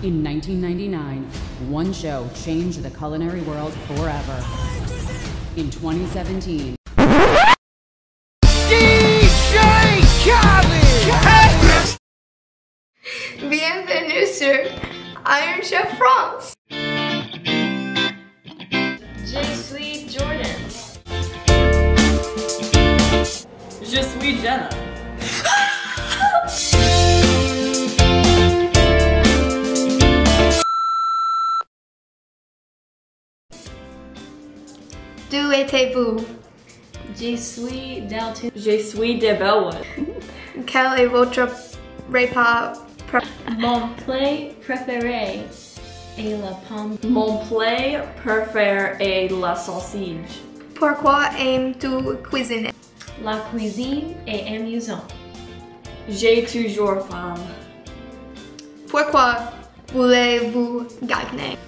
In 1999, one show changed the culinary world forever. In 2017, Bienvenue sur Iron Chef France. Je suis Jordyn. Je suis Jenna. D'où étiez-vous? Je suis Dalton. Je suis de Bellwood. Quel est votre repas pr- Mon plat préféré est la pomme. Mon plat préféré est la sausage. Pourquoi aimes-tu cuisiner? La cuisine est amusante. J'ai toujours faim. Pourquoi voulez-vous gagner?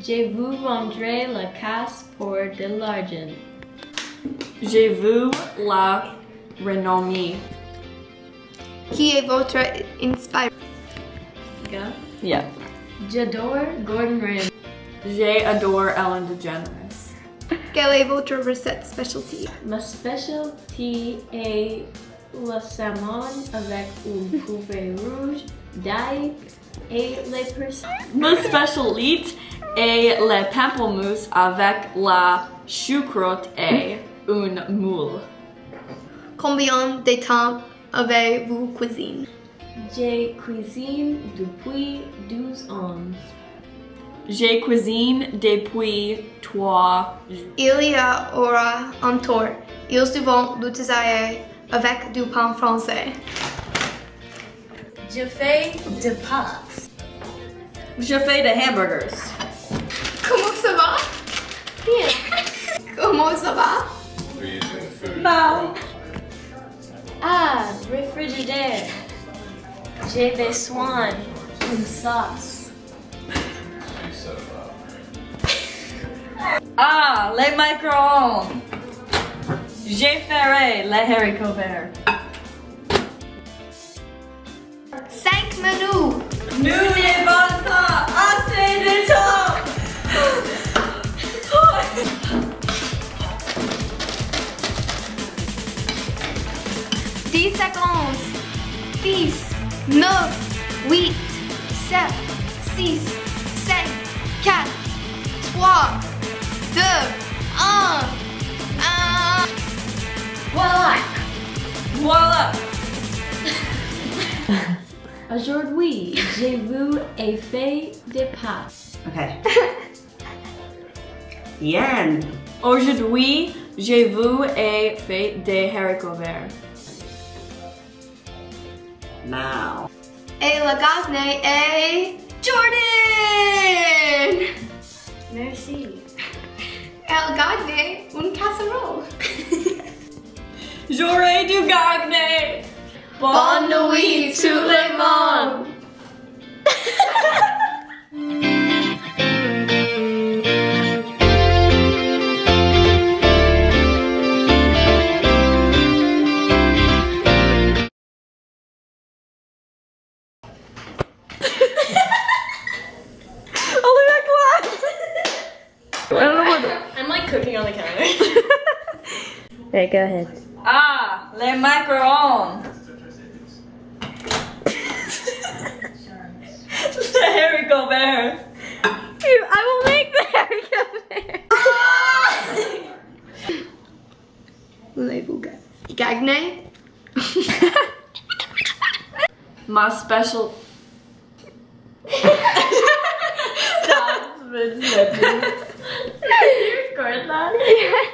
Je vous vendrai la casse pour de l'argent. Je vu la renommée. Qui est votre inspiration? Yeah. Yeah. J'adore Gordon Ramsay. J'adore Ellen DeGeneres. Quelle est votre recette specialty? Ma specialty est le saumon avec un poulet rouge, d'ail et les personnes. Ma spécialité est le pamplemousse avec la choucroute et une moule. Combien de temps avez-vous cuisiné? J'ai cuisine depuis 12 ans. J'ai cuisiné depuis trois jours. Il y aura un tour. Ils devront l'utiliser avec du pain français. Je fais de pâtes. Je fais des hamburgers. Comment ça va? Bien. Comment ça va? We're using food. No. Ah, réfrigérateur. J'ai besoin d'une sauce. You said that. Ah, les micro-ondes. J'ai fait les haricots verts. 10 secondes. 10, 9, 8, 7, 6, 5, 4, 3, 2, 1, 1. Voilà. Voilà. Aujourd'hui, j'ai vu un fait de pas. Okay. Yen. Aujourd'hui, j'ai vu et fait des haricots verts. Now. Et la gagne est Jordyn. Merci. Elle gagne un casserole. J'aurais dû gagner. Bonne nuit tout le monde. Alright, go ahead. Ah, les macarons. les haricots verts. I will make the haricot Voulez-vous gagner? My special. Stop. Did you record that?